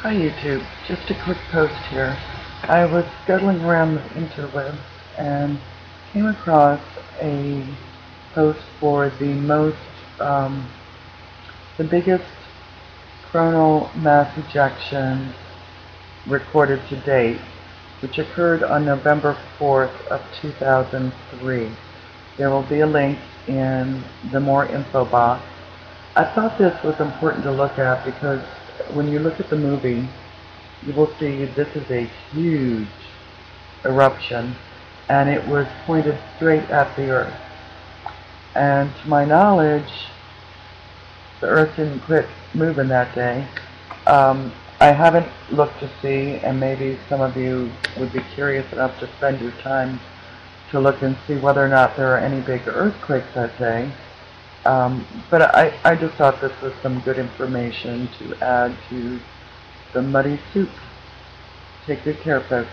Hi YouTube, just a quick post here. I was scuttling around the interwebs and came across a post for the most, um, the biggest coronal mass ejection recorded to date, which occurred on November 4th of 2003. There will be a link in the more info box. I thought this was important to look at because when you look at the movie, you will see this is a huge eruption, and it was pointed straight at the Earth. And to my knowledge, the Earth didn't quit moving that day. Um, I haven't looked to see, and maybe some of you would be curious enough to spend your time to look and see whether or not there are any big earthquakes that day. Um, but I, I just thought this was some good information to add to the muddy soup. Take good care, folks.